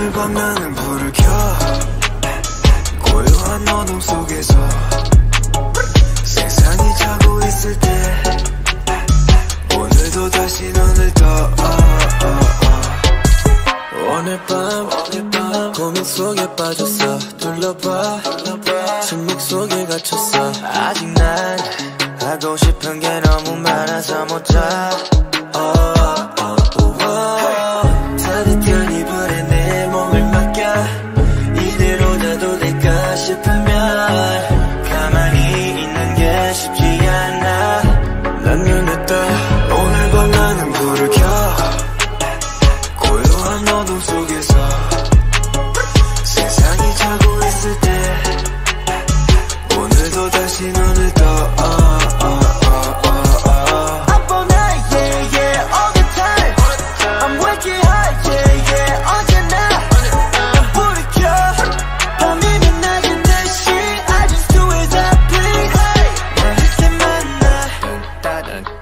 오늘 밤 나는 불을 켜. 고요한 어둠 속에서 세상이 자고 있을 때 오늘도 다시 눈을 떠. 어, 어, 어. 오늘 밤 고민 속에 빠졌어. 둘러봐 침묵 속에 갇혔어. 아직 난 하고 싶은 게 너무 많아서 못자 고요한 어둠 속에서 세상이 자고 있을 때 오늘도 다시 눈을 떠 어, 어, 어, 어, 어. 이렇게 만나.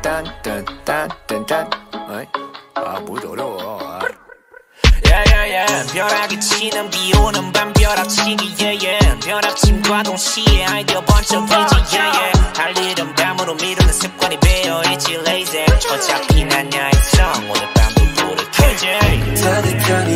딴딴딴딴딴딴 어이? 아, 뭘 어려워. 야야야 벼락이 치는 비 오는 밤 벼락치기 yeah 벼락침과 동시에 아이디어 번쩍이지 yeah 할 일은 밤으로 미루는 습관이 배어있지 lazy. 어차피 난 야행성 오늘 밤도 불을 켜지 따뜻한